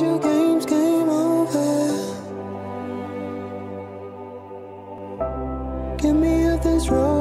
your games, game over. Get me off this road.